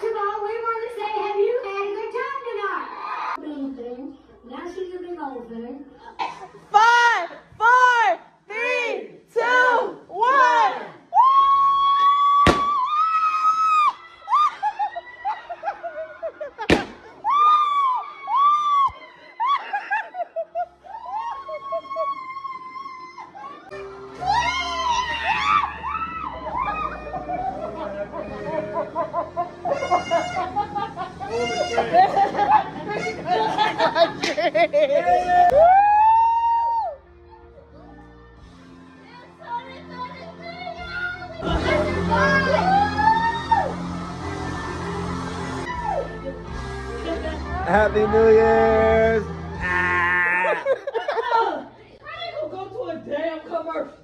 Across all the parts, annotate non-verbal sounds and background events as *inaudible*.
First of all, we want to say, have you had a good time tonight? Little thing. Now she's a big old thing. Happy New Year's! *laughs* I ain't gonna go to a damn commercial.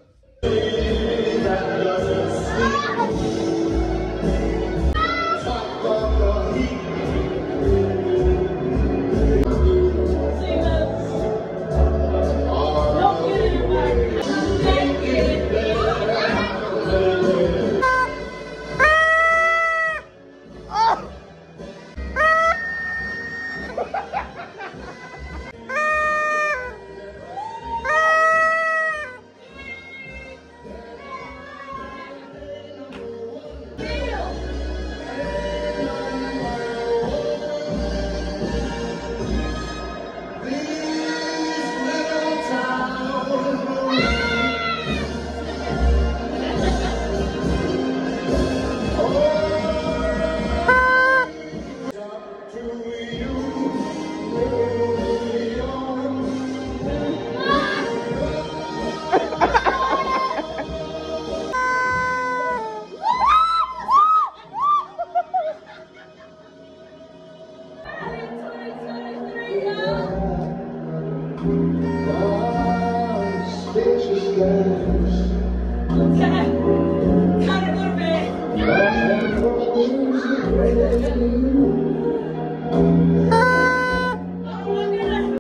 Cut it a little bit.